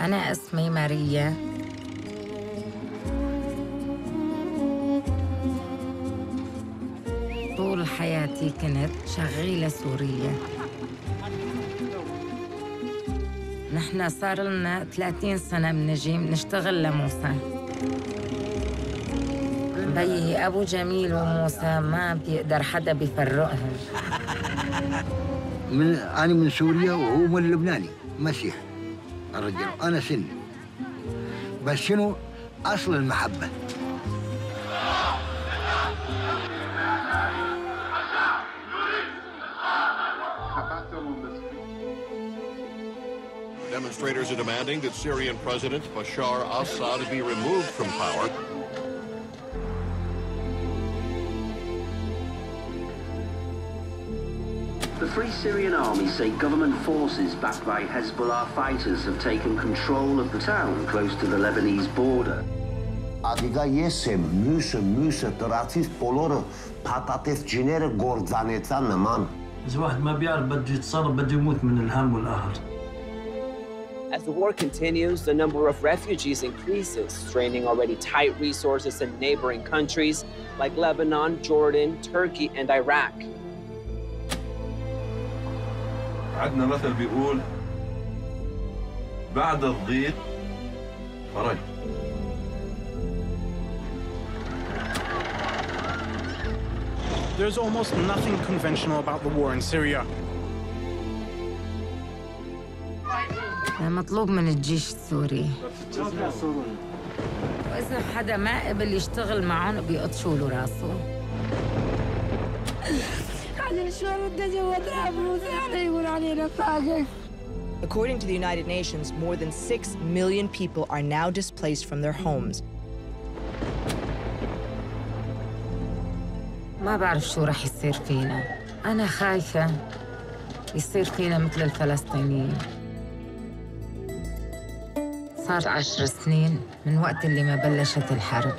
أنا اسمي ماريا. طول حياتي كنت شغيلة سورية. نحن صار لنا 30 سنة بنجي بنشتغل لموسى. بيي أبو جميل وموسى ما بيقدر حدا بيفرقهم. من أنا من سوريا وهو من لبناني مسيحي الرجل انا سني بس شنو اصل المحبه Demonstrators are demanding that Syrian President Bashar Assad be removed from power. The Free Syrian Army say government forces backed by Hezbollah fighters have taken control of the town close to the Lebanese border. Ադիգա ես եմ մյուսը մյուսը տրացից բոլորը փաթաթեց ջիները գործանեցան նման إذا واحد ما بيعرف بده يتصرف بده يموت من الهم والقهر As the war continues, the number of refugees increases, straining already tight resources in neighboring countries like Lebanon, Jordan, Turkey, and Iraq. عندنا مثل بيقول بعد الضيق فرج. There's almost nothing conventional about the war in Syria. مطلوب من الجيش السوري. وإذا حدا ما قبل يشتغل معهم بيقطشوا له راسه. According to the United Nations, more than 6 million people are now displaced from their homes. ما بعرف شو رح يصير فينا أنا خايفة يصير فينا مثل الفلسطينيين صار عشر سنين من وقت اللي ما بلشت الحرب